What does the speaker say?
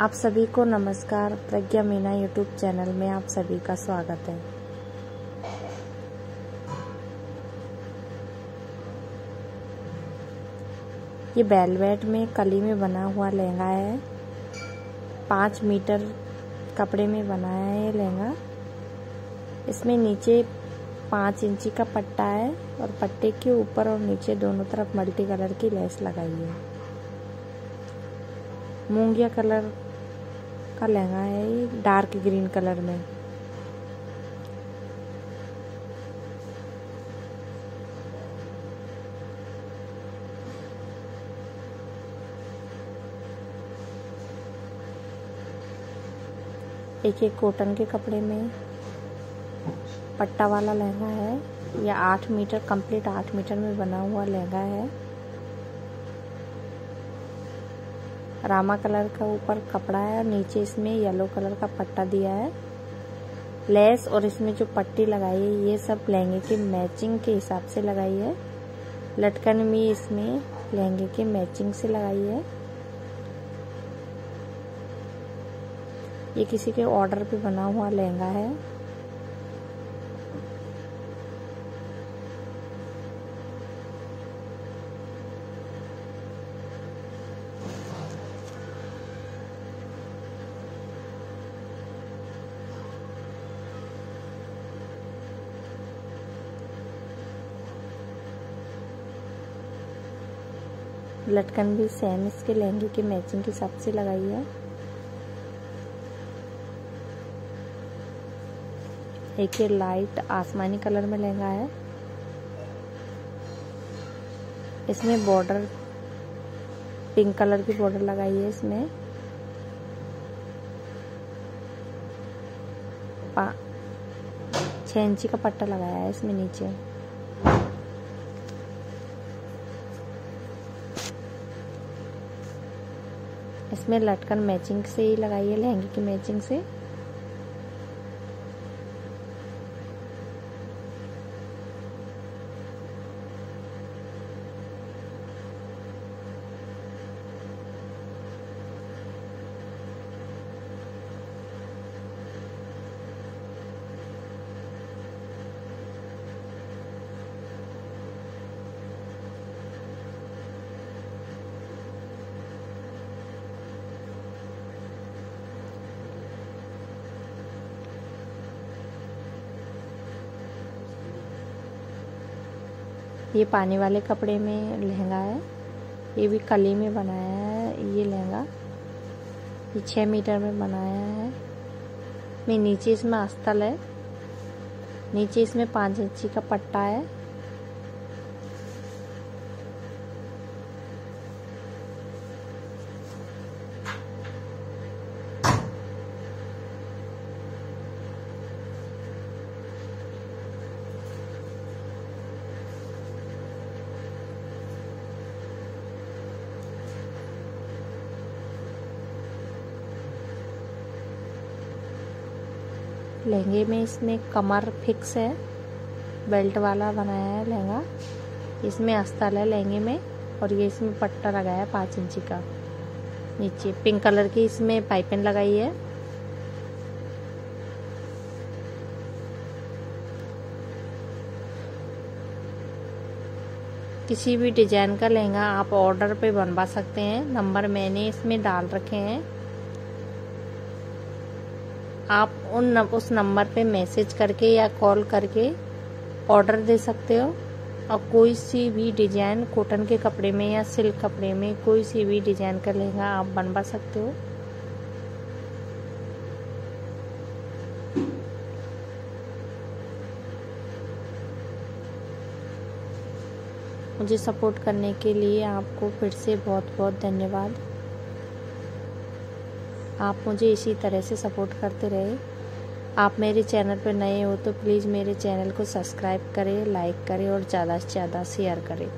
आप सभी को नमस्कार। प्रज्ञा मीना यूट्यूब चैनल में आप सभी का स्वागत है। ये बेलवेट में, कली में बना हुआ लहंगा है। पाँच मीटर कपड़े में बनाया है ये लहंगा। इसमें नीचे पाँच इंची का पट्टा है और पट्टे के ऊपर और नीचे दोनों तरफ़ मल्टी कलर की लेस लगाई है। मूंगिया कलर का लहंगा है ये, डार्क ग्रीन कलर में। एक एक कॉटन के कपड़े में पट्टा वाला लहंगा है। या आठ मीटर कंप्लीट आठ मीटर में बना हुआ लहंगा है। रामा कलर का ऊपर कपड़ा है और नीचे इसमें येलो कलर का पट्टा दिया है। लेस और इसमें जो पट्टी लगाई है, ये सब लहंगे के मैचिंग के हिसाब से लगाई है। लटकन भी इसमें लहंगे के मैचिंग से लगाई है। ये किसी के ऑर्डर पे बना हुआ लहंगा है। लटकन भी सेम इसके लहंगे के मैचिंग के हिसाब से लगाई है। एक ये लाइट आसमानी कलर में लहंगा है। इसमें बॉर्डर पिंक कलर की बॉर्डर लगाई है इसमें। छह इंची का पट्टा लगाया है इसमें नीचे। इसमें लटकन मैचिंग से ही लगाइए लहंगे की मैचिंग से। ये पानी वाले कपड़े में लहंगा है। ये भी कली में बनाया है, ये लहंगा। ये छः मीटर में बनाया है। मैं नीचे इसमें अस्तल है। नीचे इसमें पाँच इंची का पट्टा है। लहंगे में इसमें कमर फिक्स है। बेल्ट वाला बनाया है लहंगा। इसमें अस्तर है लहंगे में और ये इसमें पट्टा लगाया है पाँच इंची का। नीचे पिंक कलर की इसमें पाइपिंग लगाई है। किसी भी डिज़ाइन का लहंगा आप ऑर्डर पे बनवा सकते हैं। नंबर मैंने इसमें डाल रखे हैं। आप उन उस नंबर पे मैसेज करके या कॉल करके ऑर्डर दे सकते हो। और कोई सी भी डिज़ाइन कॉटन के कपड़े में या सिल्क कपड़े में कोई सी भी डिज़ाइन का लहंगा आप बनवा सकते हो। मुझे सपोर्ट करने के लिए आपको फिर से बहुत बहुत धन्यवाद। आप मुझे इसी तरह से सपोर्ट करते रहे। आप मेरे चैनल पर नए हो तो प्लीज़ मेरे चैनल को सब्सक्राइब करें, लाइक करें और ज़्यादा से ज़्यादा शेयर करें।